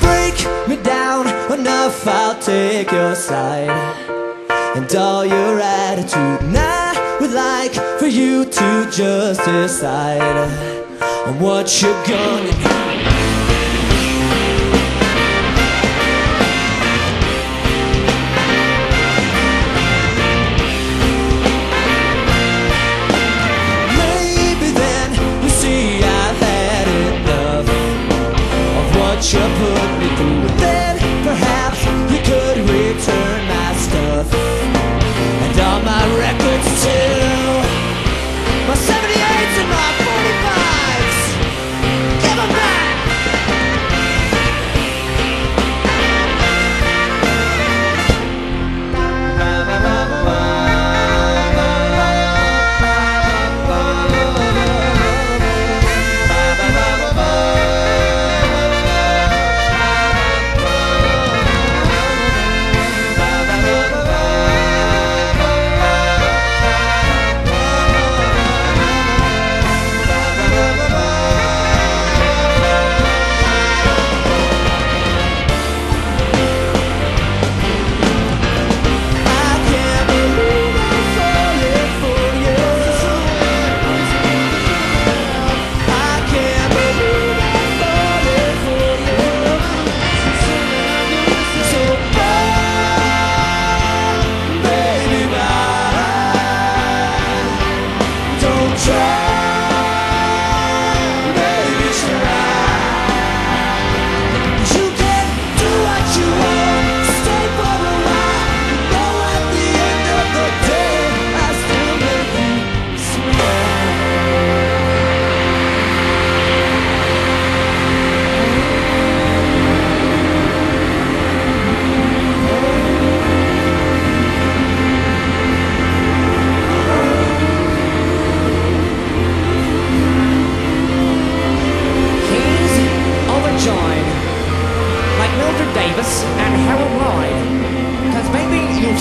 Break me down enough, I'll take your side. And all your attitude Now would like for you to just decide On what you're gonna do.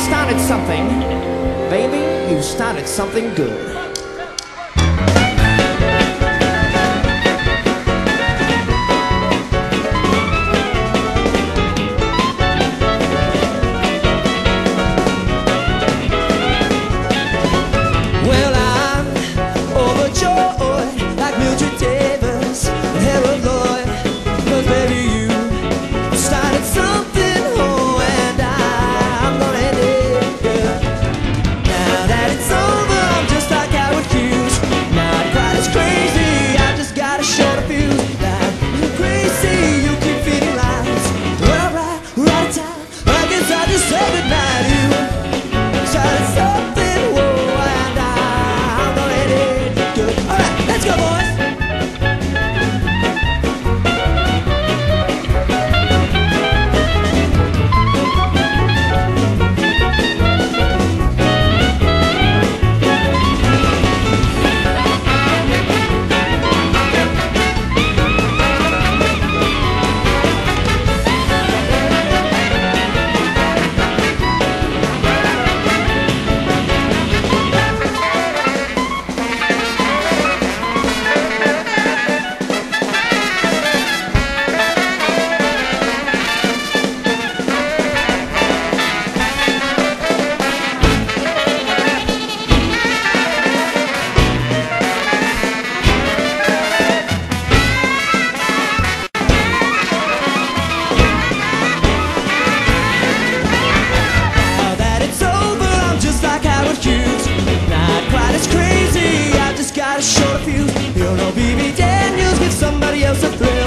started something. Baby, you started something good. a thrill.